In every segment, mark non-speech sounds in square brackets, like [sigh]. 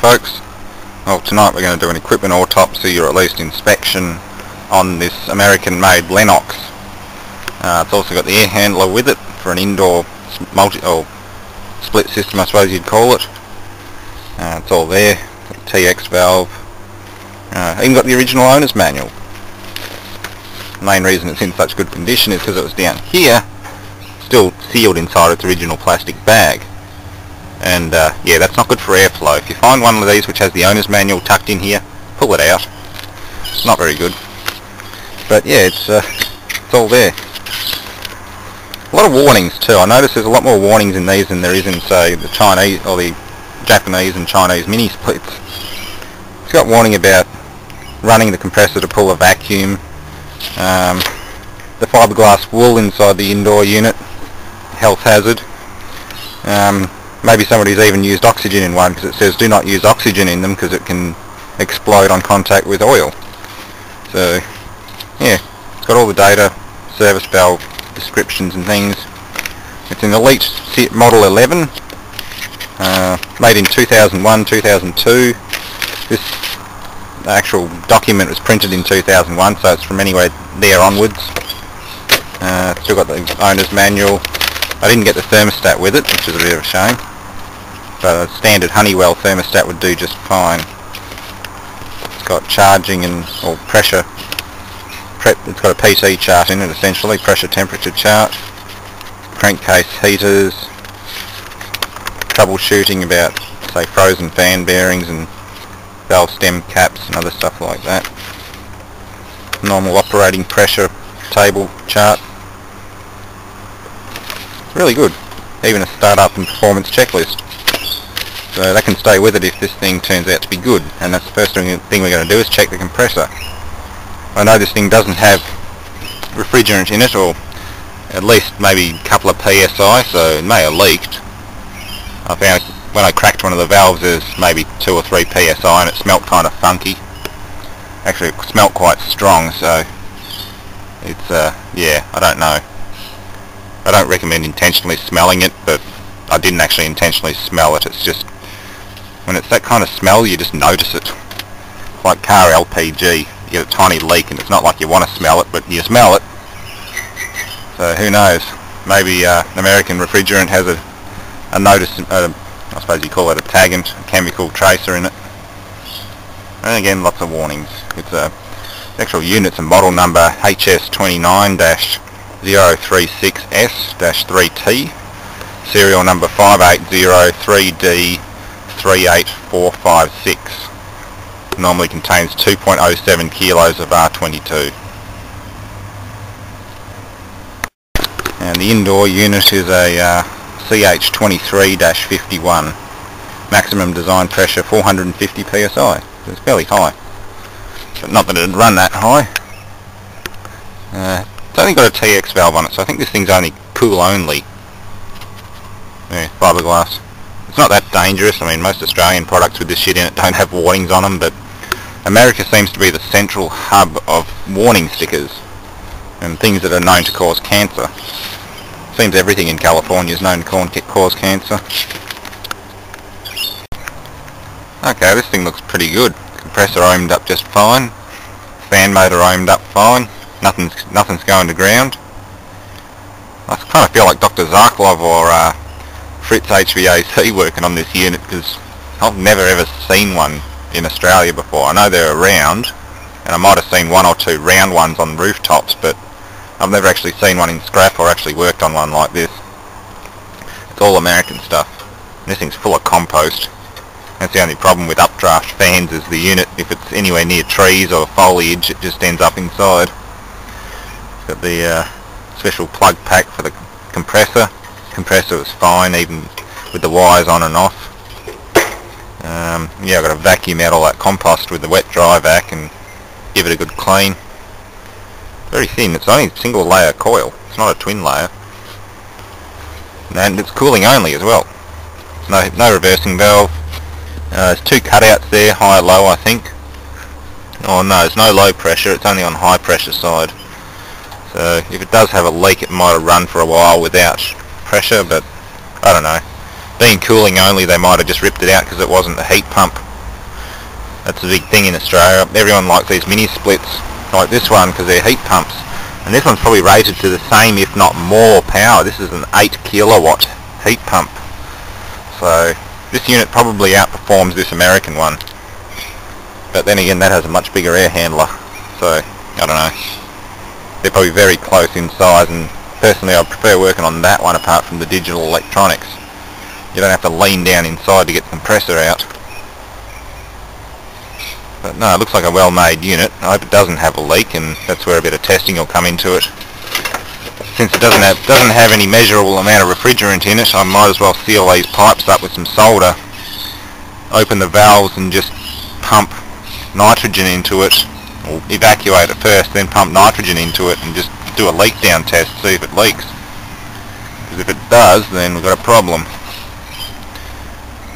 folks. Well tonight we're going to do an equipment autopsy or at least inspection on this American made Lennox. Uh, it's also got the air handler with it for an indoor multi or split system I suppose you'd call it. Uh, it's all there, TX valve. Uh, even got the original owner's manual. The main reason it's in such good condition is because it was down here, still sealed inside its original plastic bag and uh, yeah that's not good for airflow. If you find one of these which has the owner's manual tucked in here pull it out. It's not very good. But yeah it's, uh, it's all there. A lot of warnings too. I notice there's a lot more warnings in these than there is in say the Chinese or the Japanese and Chinese mini splits it's got warning about running the compressor to pull a vacuum um, the fiberglass wool inside the indoor unit health hazard. Um, maybe somebody's even used oxygen in one because it says do not use oxygen in them because it can explode on contact with oil. So yeah, it's got all the data, service valve descriptions and things. It's an Elite set Model 11, uh, made in 2001, 2002. This actual document was printed in 2001, so it's from anywhere there onwards. Uh, still got the owner's manual. I didn't get the thermostat with it, which is a bit of a shame a standard Honeywell thermostat would do just fine. It's got charging and or pressure. Pre it's got a PT chart in it essentially, pressure temperature chart, crankcase heaters, troubleshooting about say frozen fan bearings and valve stem caps and other stuff like that. Normal operating pressure table chart. Really good. Even a startup and performance checklist. So that can stay with it if this thing turns out to be good. And that's the first thing we're going to do is check the compressor. I know this thing doesn't have refrigerant in it or at least maybe a couple of PSI so it may have leaked. I found when I cracked one of the valves there's maybe 2 or 3 PSI and it smelt kind of funky. Actually it smelt quite strong so it's uh yeah I don't know. I don't recommend intentionally smelling it but I didn't actually intentionally smell it it's just when it's that kind of smell, you just notice it. It's Like car LPG, you get a tiny leak and it's not like you want to smell it, but you smell it. So who knows? Maybe uh, American refrigerant has a, a notice, uh, I suppose you call it a taggant, a chemical tracer in it. And again, lots of warnings. It's a actual units and model number HS29-036S-3T, serial number 5803D 38456. Normally contains 2.07 kilos of R22. And the indoor unit is a uh, CH23-51. Maximum design pressure 450 psi. It's fairly high. But not that it'd run that high. Uh, it's only got a TX valve on it, so I think this thing's only cool only. Yeah, fiberglass. It's not that dangerous. I mean, most Australian products with this shit in it don't have warnings on them, but America seems to be the central hub of warning stickers and things that are known to cause cancer. Seems everything in California is known to cause cancer. Okay, this thing looks pretty good. Compressor ohmed up just fine. Fan motor ohmed up fine. Nothing's nothing's going to ground. I kind of feel like Dr. Zarklov or uh, Fritz HVAC working on this unit because I've never ever seen one in Australia before. I know they're around and I might have seen one or two round ones on rooftops but I've never actually seen one in scrap or actually worked on one like this. It's all American stuff. This thing's full of compost. That's the only problem with updraft fans is the unit. If it's anywhere near trees or foliage it just ends up inside. It's got the uh, special plug pack for the compressor compressor was fine even with the wires on and off. Um, yeah, I've got to vacuum out all that compost with the wet dry vac and give it a good clean. Very thin, it's only a single layer coil, it's not a twin layer. And it's cooling only as well. No, no reversing valve. Uh, there's two cutouts there, high low I think. Oh no, there's no low pressure, it's only on high pressure side. So if it does have a leak it might have run for a while without pressure, but I don't know. Being cooling only, they might have just ripped it out because it wasn't a heat pump. That's a big thing in Australia. Everyone likes these mini splits like this one because they're heat pumps. And this one's probably rated to the same if not more power. This is an 8 kilowatt heat pump. So this unit probably outperforms this American one. But then again that has a much bigger air handler. So I don't know. They're probably very close in size and personally I prefer working on that one apart from the digital electronics. You don't have to lean down inside to get the compressor out. But no, it looks like a well-made unit. I hope it doesn't have a leak, and that's where a bit of testing will come into it. Since it doesn't have doesn't have any measurable amount of refrigerant in it, I might as well seal these pipes up with some solder, open the valves, and just pump nitrogen into it, or evacuate it first, then pump nitrogen into it, and just do a leak down test, see if it leaks. Because if it does, then we've got a problem.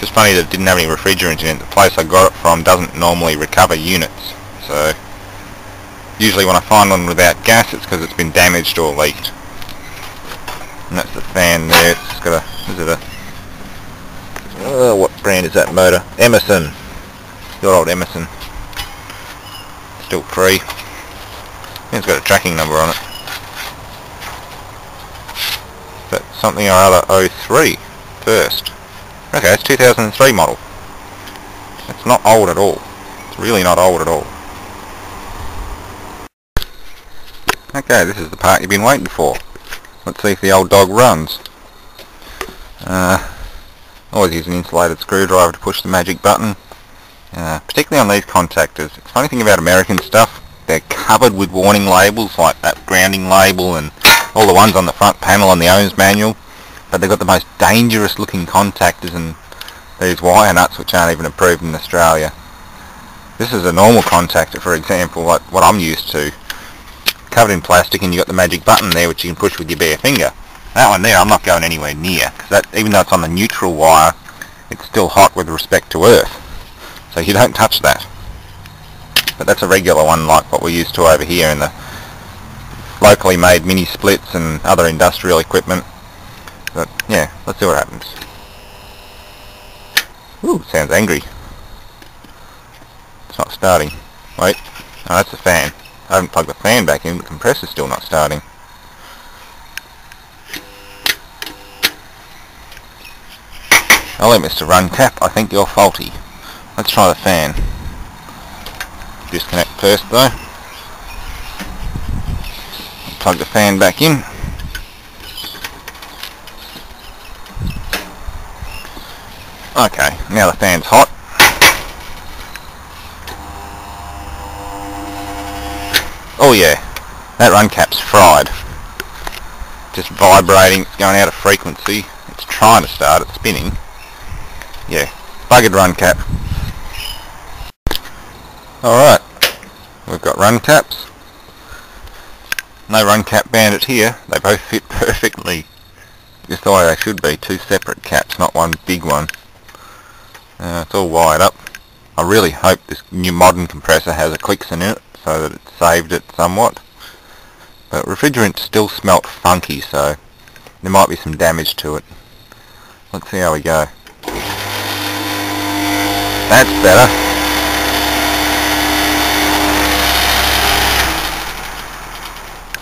It's funny that it didn't have any refrigerant in it. The place I got it from doesn't normally recover units. So usually when I find one without gas it's because it's been damaged or leaked. And that's the fan there. It's got a, is it a, uh, what brand is that motor? Emerson. Good old Emerson. Still free. It's got a tracking number on it. But something or other 03 first. Okay, it's 2003 model. It's not old at all. It's really not old at all. Okay, this is the part you've been waiting for. Let's see if the old dog runs. Uh, always use an insulated screwdriver to push the magic button. Uh, particularly on these contactors. It's funny thing about American stuff, they're covered with warning labels like that grounding label and all the ones on the front panel on the owner's manual but they've got the most dangerous looking contactors and these wire nuts which aren't even approved in Australia. This is a normal contactor for example, like what I'm used to. Covered in plastic and you've got the magic button there which you can push with your bare finger. That one there I'm not going anywhere near, because that even though it's on the neutral wire, it's still hot with respect to earth. So you don't touch that. But that's a regular one like what we're used to over here in the locally made mini splits and other industrial equipment. But yeah, let's see what happens. Ooh, sounds angry. It's not starting. Wait. Oh, that's the fan. I haven't plugged the fan back in, the compressor's still not starting. Hello, Mr. Runcap. I think you're faulty. Let's try the fan. Disconnect first, though. Plug the fan back in. Okay, now the fan's hot. Oh yeah, that run cap's fried. Just vibrating, it's going out of frequency. It's trying to start, it's spinning. Yeah, buggered run cap. Alright, we've got run caps. No run cap bandit here, they both fit [laughs] perfectly. Just the way they should be, two separate caps, not one big one. Uh, it's all wired up. I really hope this new modern compressor has a Klixon in it so that it saved it somewhat. But refrigerant still smelt funky so there might be some damage to it. Let's see how we go. That's better.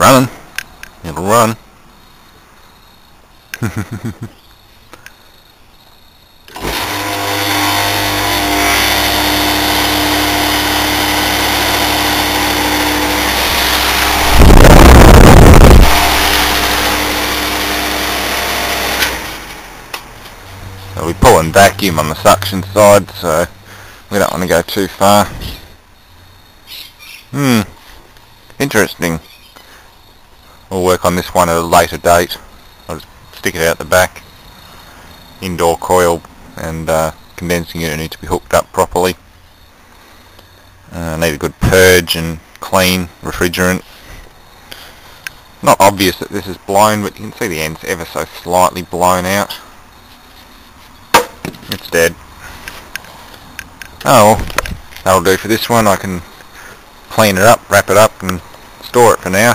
running. It'll run. [laughs] We're pulling vacuum on the suction side, so we don't want to go too far. Hmm, interesting. We'll work on this one at a later date. I'll just stick it out the back. Indoor coil and uh, condensing unit need to be hooked up properly. Uh, need a good purge and clean refrigerant. Not obvious that this is blown, but you can see the ends ever so slightly blown out. It's dead. Oh, well, that'll do for this one. I can clean it up, wrap it up, and store it for now.